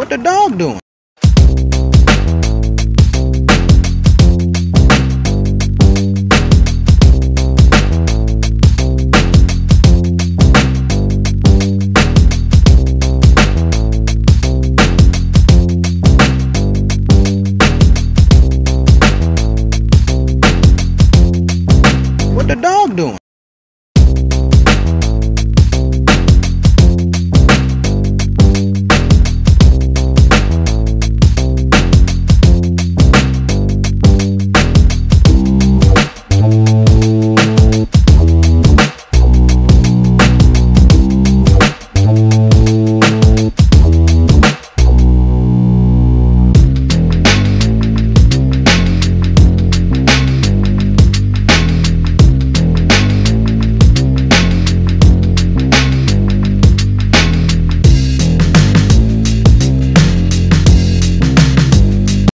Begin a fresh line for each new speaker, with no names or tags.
What the dog doing? What the dog doing?